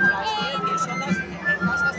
las son las,